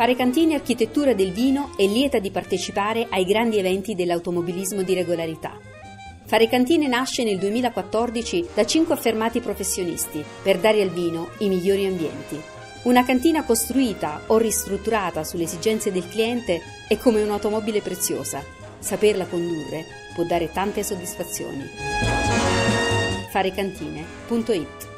Fare Cantine Architettura del Vino è lieta di partecipare ai grandi eventi dell'automobilismo di regolarità. Fare Cantine nasce nel 2014 da cinque affermati professionisti per dare al vino i migliori ambienti. Una cantina costruita o ristrutturata sulle esigenze del cliente è come un'automobile preziosa. Saperla condurre può dare tante soddisfazioni. Farecantine.it